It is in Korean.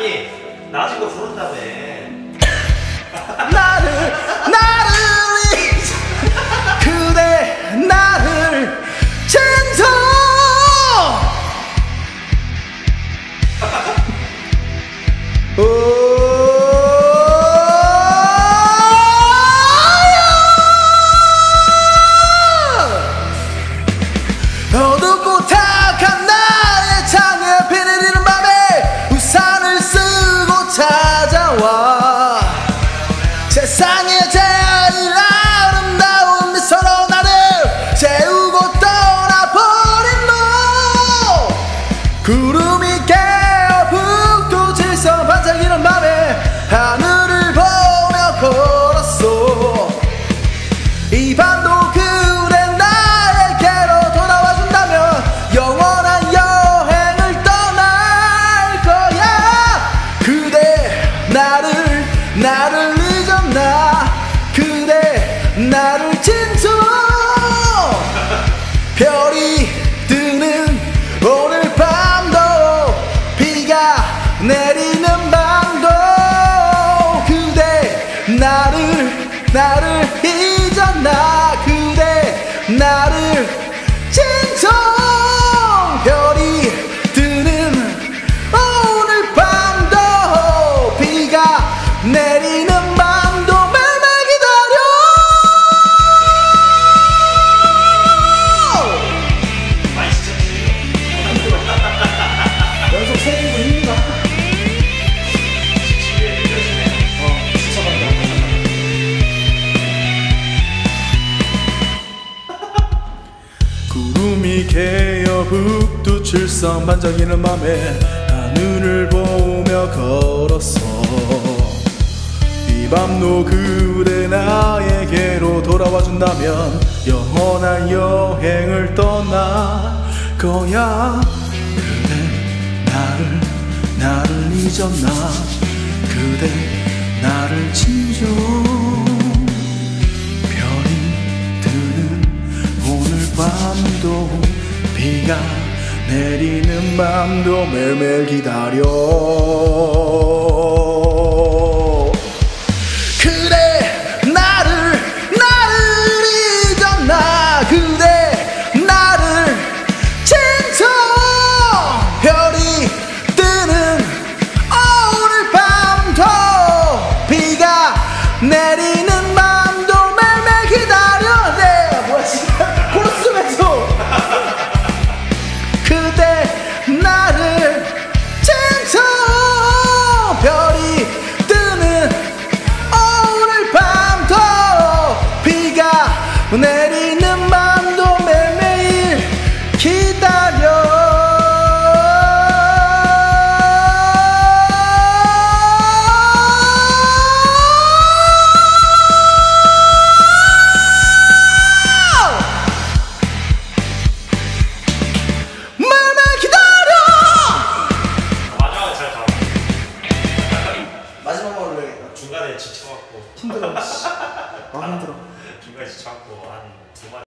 아니 거 부른다며. 나를 나 세상에 잊었나 그 구름이 개어 북두 칠성 반짝이는 밤에 하늘을 보며 걸었어. 이 밤도 그대 나에게로 돌아와준다면 영원한 여행을 떠날 거야. 그대 나를 나를 잊었나? 그대 나를 진정 밤도 비가 내리는 밤도 매일매일 기다려 Now 중간에 지쳐갖고 힘들어. 아 힘들어. 중간에 지쳐갖고 한 두 마리